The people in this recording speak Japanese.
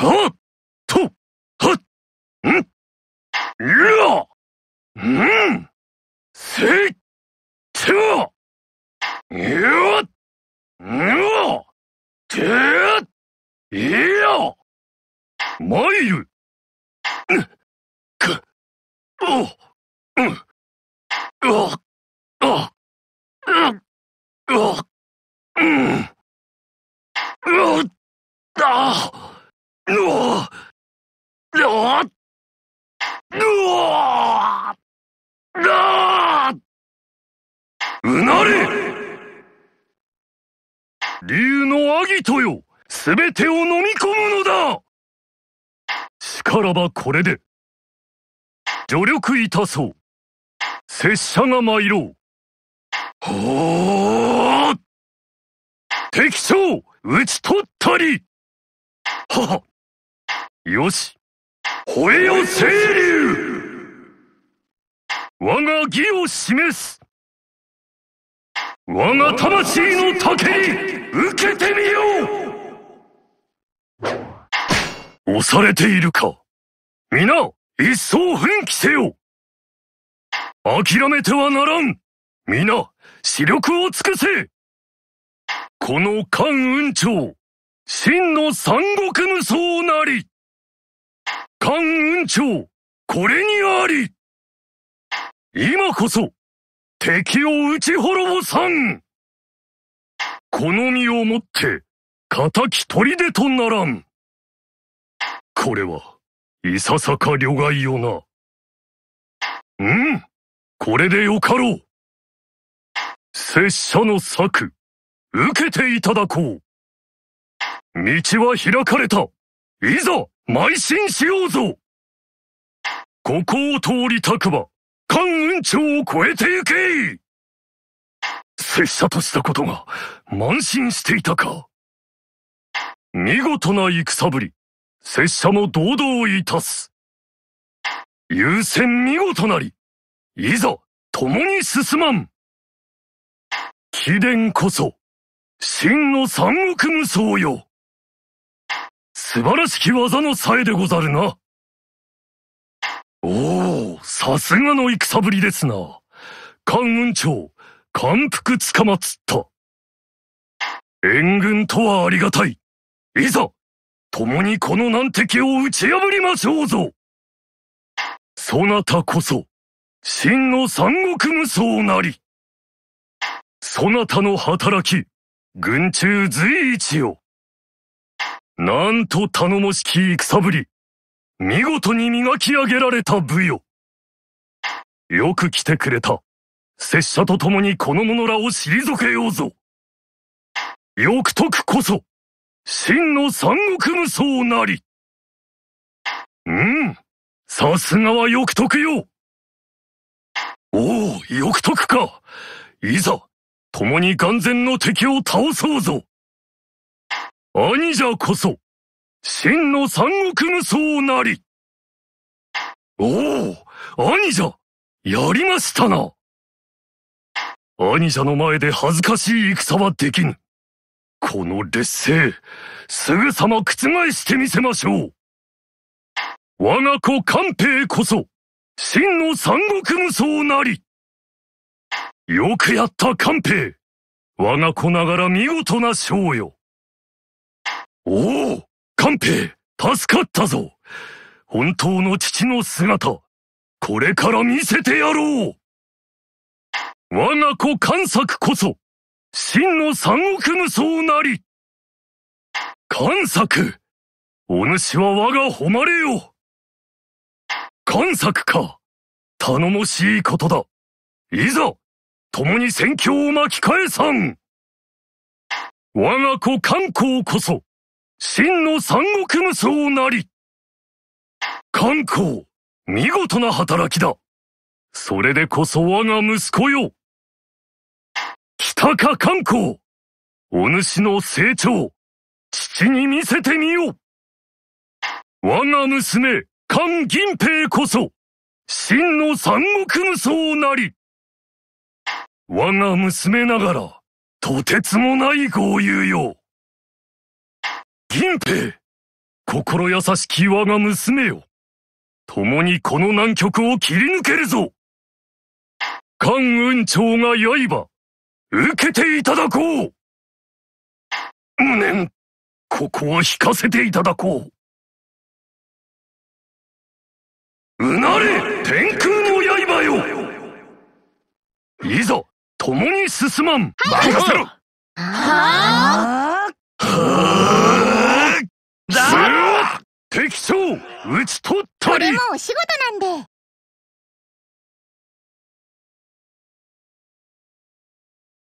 はっとはっん。やうん。せいてはやっやてや参るくおうん。ああうん。あうん。うっあうわうわうわあうなれ竜のアギトよすべてを飲み込むのだしからばこれで助力いたそう拙者が参ろうほー敵将討ち取ったりははよし。吠えよ清流。我が義を示す。我が魂の竹に受けてみよう。押されているか。皆一層奮起せよ。諦めてはならん。皆視力を尽くせ。この関雲長真の三国無双なり。関雲長これにあり。今こそ敵を討ち滅ぼさん。この身をもって敵砦とならん。これはいささか旅外よな。うんこれでよかろう。拙者の策受けていただこう。道は開かれた。いざ邁進しようぞ。ここを通りたくば関雲長を越えて行け。拙者としたことが慢心していたか。見事な戦ぶり拙者も堂々いたす。優先見事なりいざ共に進まん。貴殿こそ真の三国無双よ。素晴らしき技のさえでござるな。おお、さすがの戦ぶりですな。関雲長、感服つかまつった。援軍とはありがたい。いざ、共にこの難敵を打ち破りましょうぞ。そなたこそ、真の三国無双なり。そなたの働き、軍中随一よ。なんと頼もしき戦ぶり。見事に磨き上げられた部よ。よく来てくれた。拙者と共にこの者らを退けようぞ。欲徳こそ、真の三国無双なり。うん、さすがは欲徳よ。おお、欲徳か。いざ、共に眼前の敵を倒そうぞ。兄者こそ、真の三国無双なり。おお、兄者、やりましたな。兄者の前で恥ずかしい戦はできぬ。この劣勢、すぐさま覆してみせましょう。我が子官兵こそ、真の三国無双なり。よくやった官兵。我が子ながら見事な勝よ。おお官兵助かったぞ。本当の父の姿これから見せてやろう。我が子関作こそ真の三億無双なり。関作お主は我が誉れよ。関作か頼もしいことだ。いざ共に戦況を巻き返さん。我が子観光こそ。真の三国無双なり。観光見事な働きだ。それでこそ我が息子よ。北か観光お主の成長。父に見せてみよ。う我が娘関銀平こそ。真の三国無双なり。我が娘ながらとてつもない豪遊よ。銀兵。心優しき我が娘よ。共にこの難局を切り抜けるぞ。関雲長が刃、受けていただこう。無念、ここは引かせていただこう。うなれ、天空の刃よ。いざ、共に進まん。任せろ。ははぁだ敵将、討ち取ったりこれもお仕事なんで。